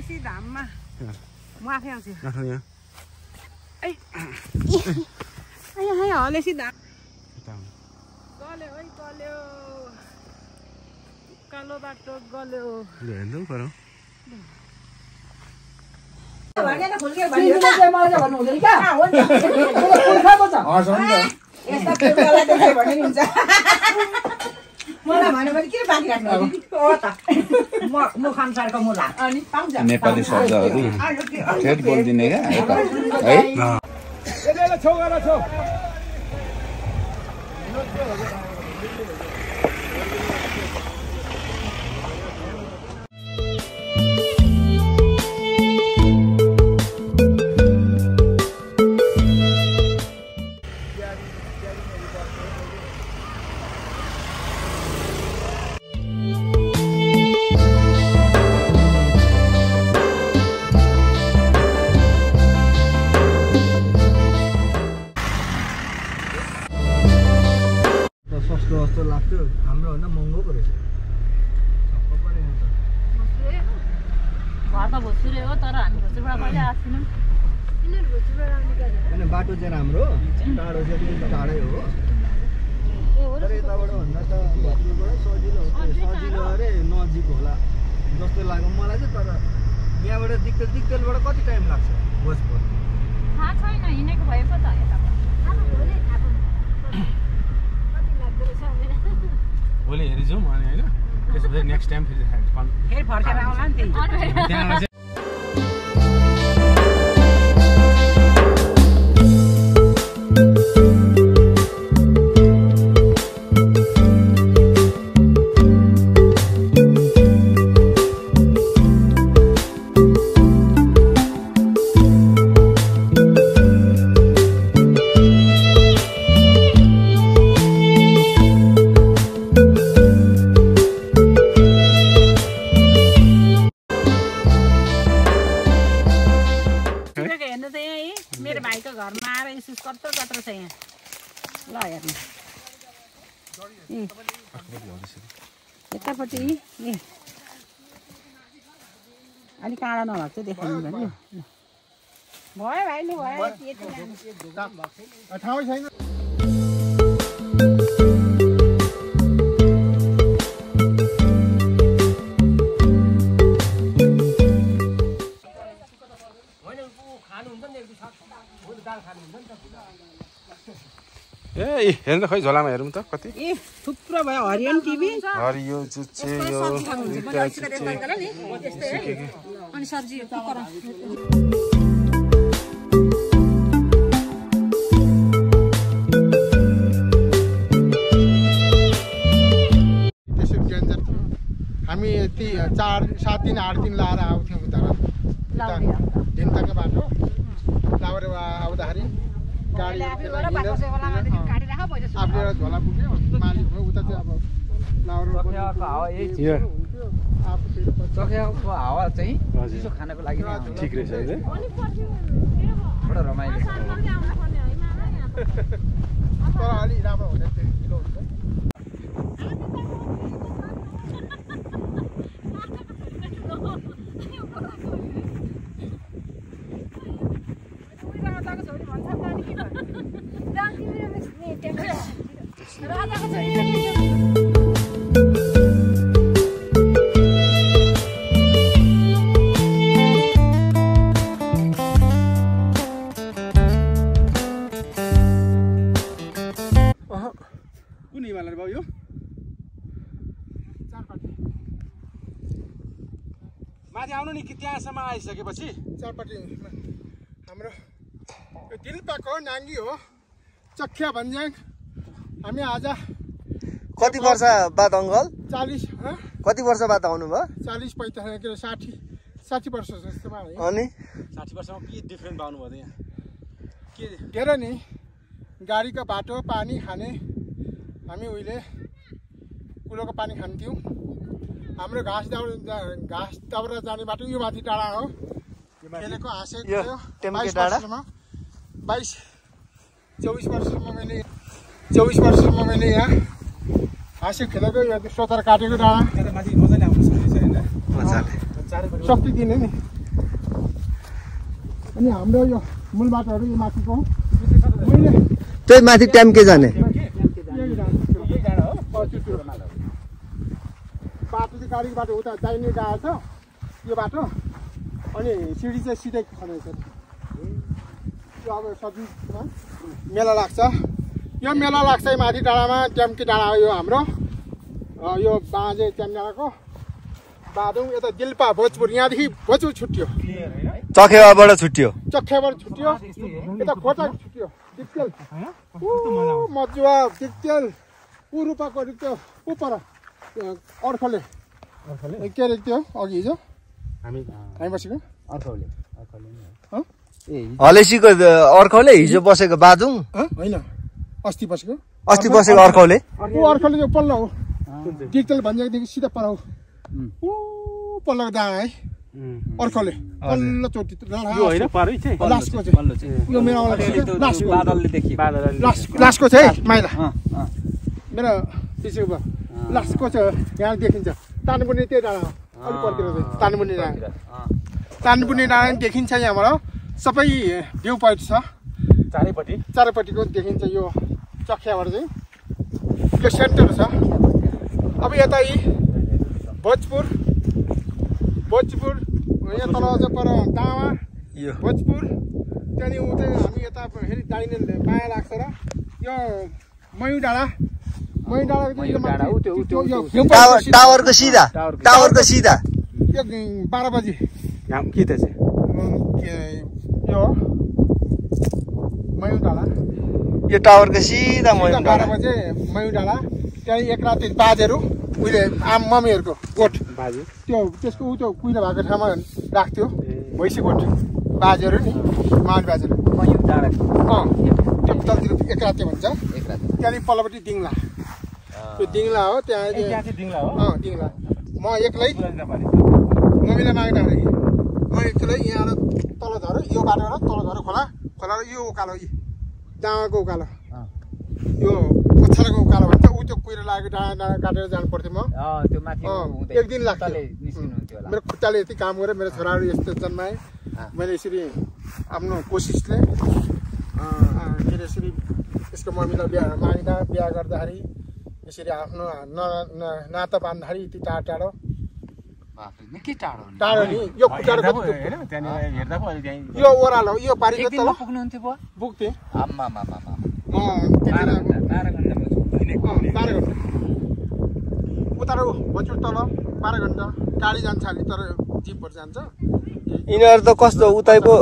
धाममा म आफै आउँछु। हलेसी धाम आउनु। गल्यो है गल्यो। कालो बाटो गल्यो। हेर्नु पऱ्यो भन्यो नेपाली शब्दहरू ठेट बोलिदिने क्या यता। है? होइन बाटो चाहिँ राम्रो टाढो चाहिँ अलिकति टाढै हो। तर यताबाट भन्दा त भक्तपुरबाट सजिलो हो। सजिलो अरे नजिक होला जस्तो लाग्यो मलाई चाहिँ तर यहाँबाट दिक्तेल दिक्तेलबाट कति टाइम लाग्छ भोजपुर? थाहा छैन हिँडेको भए पो त भोलि हेरि जाउँ अनि होइन त्यसपछि नेक्स्ट टाइम फेरि कन्- फेरि फर्केर आउला नि त्यही। त्यहाँबाट इस्कुस कत्रो कत्रो छ यहाँ ल हेर्नु। यतापट्टि ए अलिक काँडा नभएको चाहिँ देखाउनु। भयो भाइ लु भयो यति लानु। ठाउँ छैन ए हेर्नु त खै झोलामा हेरौँ त कति? ए थुप्रो भयो हरियो नि टिभी। हरियो चुच्चे यो दुईटा चुच्चे। अनि सब्जी कुकर त्यसो डेन्जर थियो हामी यति चार सात दिन आठ दिन लाएर आउँथ्यौँ उता ढिन्ताको बाटो। लाउरे आउँदाखेरि गाडी आफूले झोला पुग्यो मालिक भयो उता चाहिँ अब चोखियाको हावा चाहिँ हजुर चिसो खानको लागि ठिक रहेछ है बडो रमाइलो तर अलि राम्रो हुँदैन कुन हिमालय बाबु यो माथि आउनु नि कि त्यहाँसम्म आइसकेपछि? चारपट्टि हाम्रो यो दिलपाको नाङ्गी हो। चख्या भन्ज्याङ। हामी आज कति वर्ष बाद अङ्कल? चालिस हँ? कति वर्ष बाद आउनुभयो? चालिस पैँतालिस के अरे साठी साठी वर्ष जस्तोमा अनि? साठी वर्षमा के डिफ्रेन्ट पाउनुभयो यहाँ के? धेरै नि। गाडीको बाटो पानी खाने। हामी उहिले कुलोको पानी खान्थ्यौँ। हाम्रो घाँस दाउरा घाँस दाउरा जाने बाटो यो माथि डाँडा हो। खेलेको हाँसेको बाइस? वर्षसम्म बाइस चौबिस वर्षसम्म मैले चौबिस वर्षसम्म मैले यहाँ हाँसे खेलेको यो सोतर काटेको डाँडा। शक्ति दिने नि। अनि हाम्रो यो मूल बाटोहरू यो माथिको त्यही माथि ट्याम्के जाने। डाँडा डाँडा। बाटो चाहिँ गाडीको बाटो उता दाहिने गएको छ यो बाटो। अनि सिँढी चाहिँ सिधै खनेछ यो अब सब्जीमा मेला लाग्छ। यो मेला लाग्छ है माथि डाँडामा ट्याम्की डाँडा हो यो हाम्रो। यो बाँझे ट्याम डाँडाको बाँधौँ यता दिल्पा भोजपुर यहाँदेखि भोजपुर छुट्यो। चखेवाबाट छुट्यो। चख्याबाट छुट्यो। यता खोटा छुट्यो। ऊ, मजुवा दिक्तेल ऊ रूपाको त्यो ऊ पर अर्खले के अरे त्यो? अघि हिजो? हामी हामी बसेको? हो। हँ? ए हलेसीको अर्खौले हिजो बसेको बाजुङ हँ? होइन। अस्ति बसेको। अस्ति बसेको अर्खौले ऊ अर्खले त्यो पल्लो हो। दिक्तेल भन्जेदेखि सिधा पर हो. ऊ पल्लोको दाँ है। अर्खले पल्लो चोटि लास्टको चाहिँ। यो मेरो वाला लास्टको। बादलले देखियो लास्ट लास्टको। चाहिँ है माइला। मेरो पिछेको भयो लास्टको चाहिँ यहाँ देखिन्छ। तानपुर्ने त्यही डाँडा हो। अलिक परतिर चाहिँ। तानपुर्ने डाँडा। अँ। तानपुर्ने डाँडा पनि देखिन्छ यहाँबाट। सबै भ्यू पोइन्ट छ। चारैपट्टि। चारैपट्टिको देखिन्छ यो। चखियाबाट चाहिँ। यो सेन्टर छ। अब यता यी भोजपुर भोजपुर यहाँ तल चाहिँ पर तामा यो। भोजपुर त्यहाँदेखि उतै हामी यता फेरि दाहिने माया लाग्छ र यो मयु डाँडा मयु डाँडाको सिधा। टावरको- सिधा। यो बाह्र बजी। के त यो मयु डाँडा यो टावरको सिधा सिधा मयुङ बाह्र डाँडा बजे मयु डाँडा त्यहाँ एक राति बाजेहरू उहिले आम मम्मीहरूको गोठ। बाजे। त्यो त्यसको ऊ त्यो कुहिरो भएको ठाउँमा राख्थ्यो भैँसी गोठ। बाजेहरू नि माल बाजेहरू। मयू डाँडा अँ त्यो तलतिर एक राति भन्छ। त्यहाँदेखि पल्लोपट्टि दिङ्ला त्यो दिङ्ला हो त्यहाँ चाहिँ दिङ्ला हो? अँ दिङ्ला म एक्लै। मम्मीलाई माग्दा अरे म एक्लै यहाँ तल झर यो बाटोबाट तल झर खोला। खोला र यो उकालो यी। डाँडाको उकालो। यो पछाडिको उकालो भन्छ ऊ त्यो कुहिरो लागेको डाँडा डाँडा काटेर जानु पर्थ्यो म एक दिन लाग्थ्यो। मेरो खुट्टाले यति काम गरेँ मेरो छोराहरू यस्तो जन्माएँ। मैले यसरी आफ्नो कोसिसले के अरे यसरी यसको मम्मीलाई बिहा माग्दा बिहा गर्दाखेरि यसरी आफ्नो नाता बान्दाखेरि यति टाढो टाढो टाढो। टाढो नि यो खुट्टाहरू कति त्यहाँनिर हेर्दा पो अहिले त्यहीँ। यो ओह्रालो यो तल। पुग्नुहुन्थ्यो पुग्थेँ आम्मा आम्मा बाह्र घन्टा उता तल बाह्र घन्टा। गाडी जान्छ तर जिपहरू जान्छ। यिनीहरू त कस्तो उतै पो